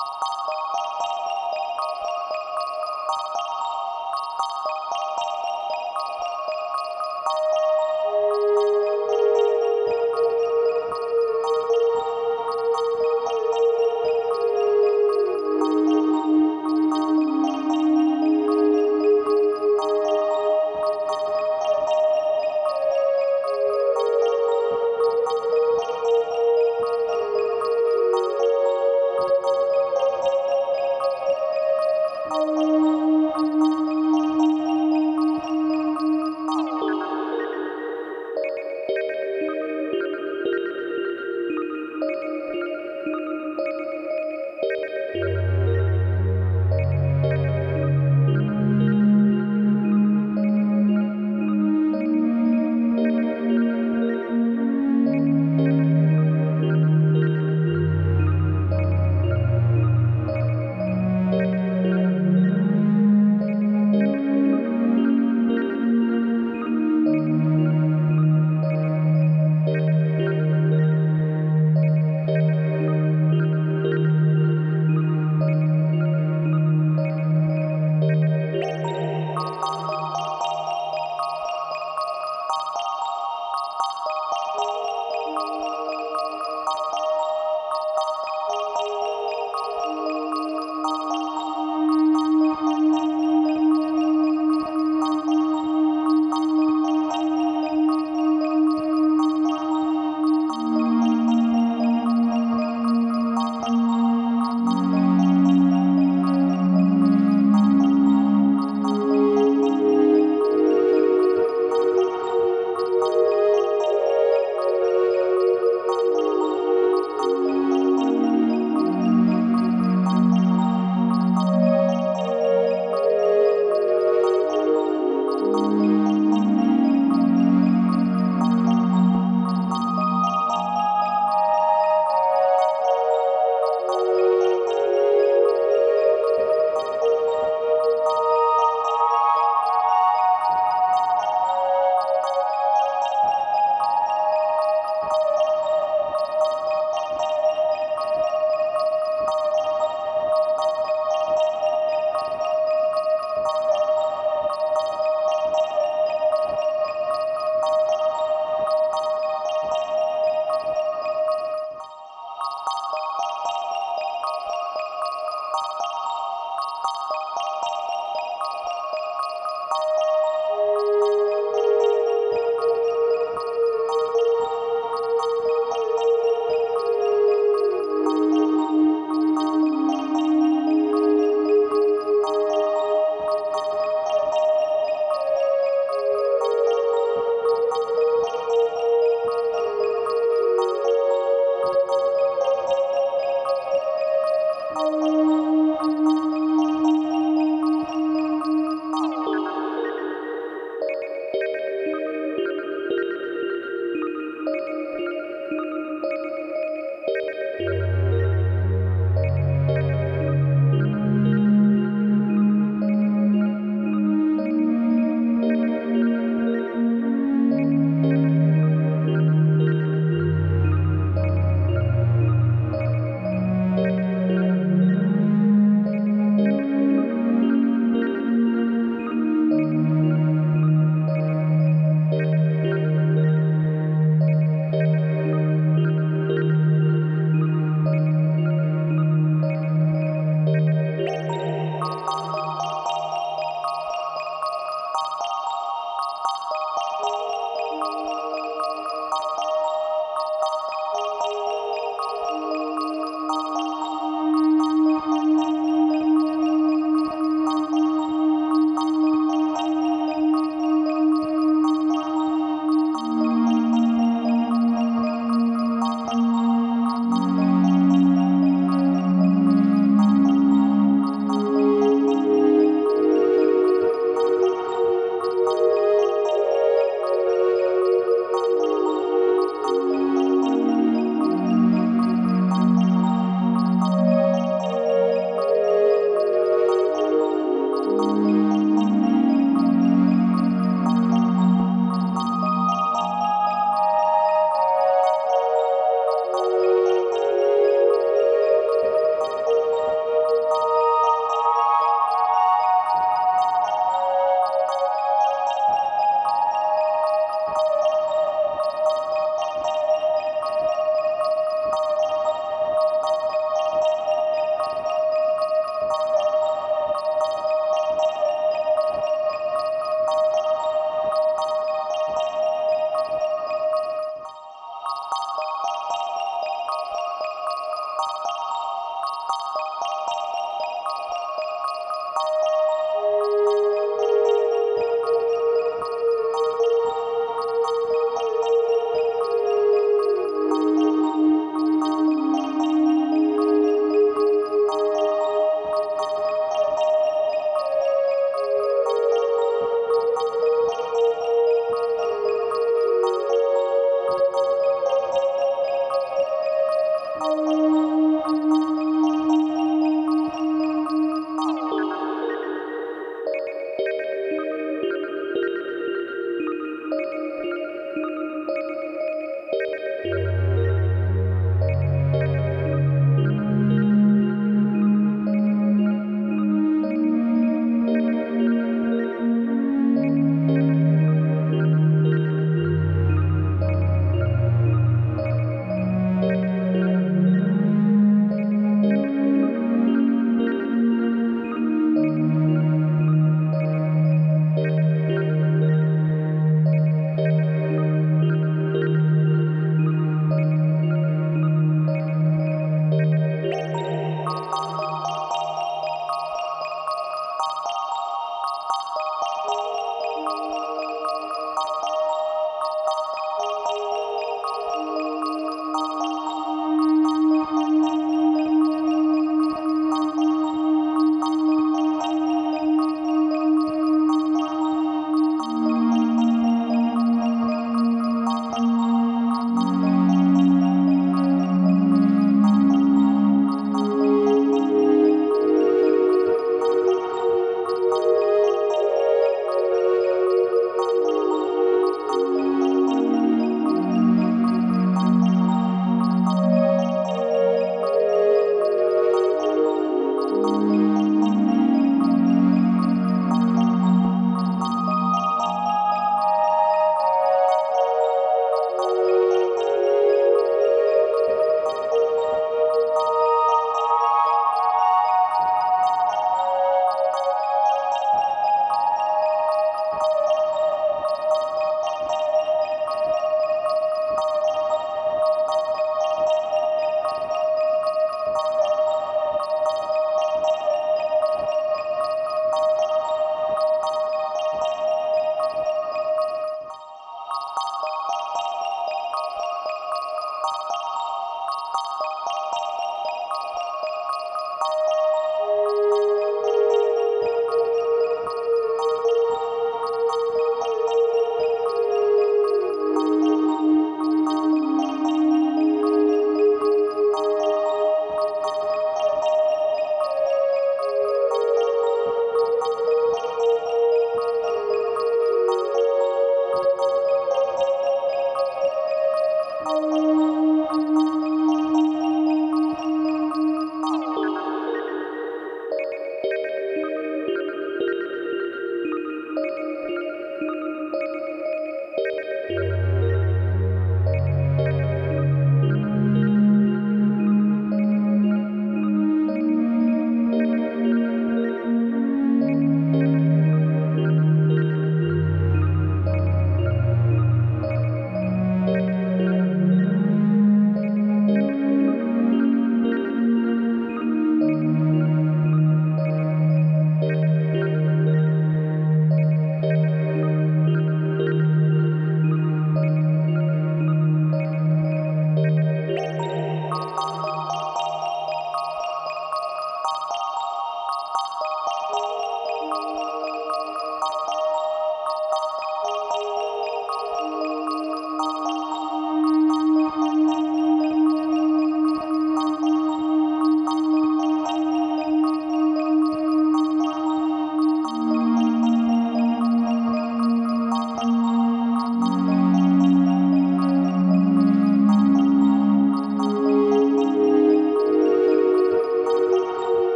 Thank you.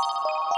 you